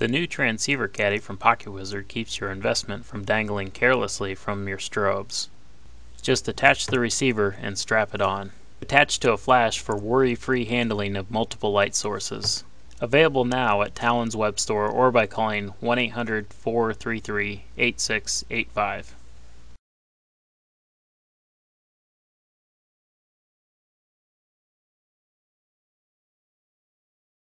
The new transceiver caddy from PocketWizard keeps your investment from dangling carelessly from your strobes. Just attach the receiver and strap it on. Attached to a flash for worry-free handling of multiple light sources. Available now at Tallyn's web store or by calling 1-800-433-8685.